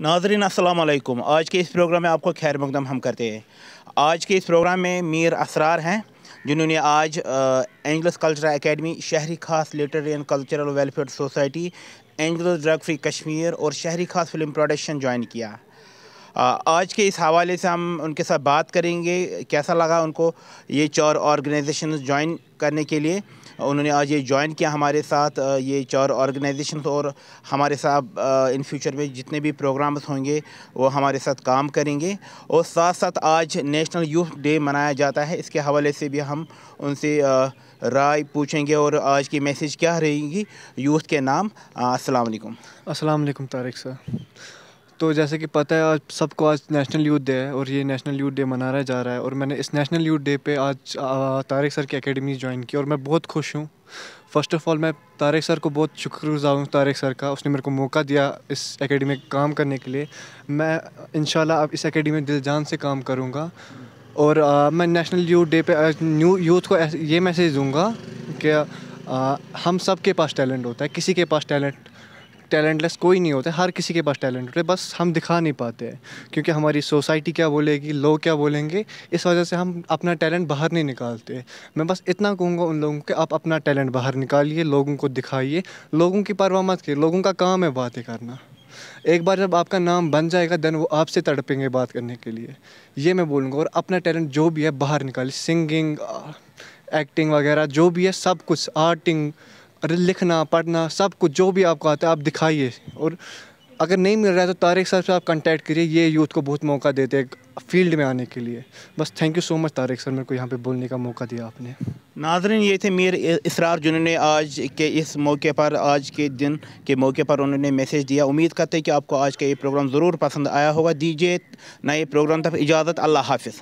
नाजरीन, अस्सलाम वालेकुम। आज के इस प्रोग्राम में आपको खैर मकदम हम करते हैं। आज के इस प्रोग्राम में मीर असरार हैं, जिन्होंने आज Angeles cultural academy Shehri Khas literary and cultural welfare society angels drug free Kashmir और शहरी खास फ़िल्म प्रोडक्शन ज्वाइन किया। आज के इस हवाले से हम उनके साथ बात करेंगे, कैसा लगा उनको ये चार ऑर्गेनाइजेशन ज्वाइन करने के लिए? उन्होंने आज ये ज्वाइन किया हमारे साथ ये चार ऑर्गेनाइजेशन और हमारे साथ इन फ्यूचर में जितने भी प्रोग्राम्स होंगे, वो हमारे साथ काम करेंगे। और साथ साथ आज नेशनल यूथ डे मनाया जाता है। इसके हवाले से भी हम उनसे राय पूछेंगे और आज की मैसेज क्या रहेगी यूथ के नाम। अस्सलाम वालेकुम तारिक सर। तो जैसे कि पता है आज सबको आज नेशनल यूथ डे है और ये नेशनल यूथ डे मनाया जा रहा है और मैंने इस नेशनल यूथ डे पे आज तारिक सर की एकेडमी ज्वाइन की और मैं बहुत खुश हूँ। फ़र्स्ट ऑफ़ ऑल मैं तारिक सर को बहुत शुक्रगुजार हूँ तारिक सर का। उसने मेरे को मौका दिया इस एकेडमी में काम करने के लिए। मैं इन अब इस एकेडमी में दिल जान से काम करूँगा। और आ, मैं नेशनल यूथ डे पे न्यू यूथ को ये मैसेज दूँगा कि हम सब के पास टैलेंट होता है किसी के पास टैलेंट टैलेंटलेस कोई नहीं होता, हर किसी के पास टैलेंट होता बस हम दिखा नहीं पाते हैं, क्योंकि हमारी सोसाइटी क्या बोलेगी, लोग क्या बोलेंगे, इस वजह से हम अपना टैलेंट बाहर नहीं निकालते मैं बस इतना कहूँगा उन लोगों के, आप अपना टैलेंट बाहर निकालिए, लोगों को दिखाइए, लोगों की परवाह मत करिए, लोगों का काम है बातें करना। एक बार जब आपका नाम बन जाएगा देन वो आपसे तड़पेंगे बात करने के लिए। ये मैं बोलूँगा, और अपना टैलेंट जो भी है, बाहर निकालिए सिंगिंग एक्टिंग वगैरह, जो भी है, सब कुछ आर्टिंग अरे लिखना, पढ़ना, सब कुछ, जो भी आपको आता है, आप दिखाइए। और अगर नहीं मिल रहा है तो तारिक सर से आप कांटेक्ट करिए, ये यूथ को बहुत मौका देते हैं फ़ील्ड में आने के लिए। बस thank you so much Tariq sir, मेरे को यहाँ पे बोलने का मौका दिया आपने। नाजरन, ये थे मीर इसरार, जिन्होंने आज के इस मौके पर, आज के दिन के मौके पर उन्होंने मैसेज दिया। उम्मीद करते हैं कि आपको आज का ये प्रोग्राम ज़रूर पसंद आया होगा। दीजिए नए प्रोग्राम तक इजाज़त, अल्लाह हाफिज़।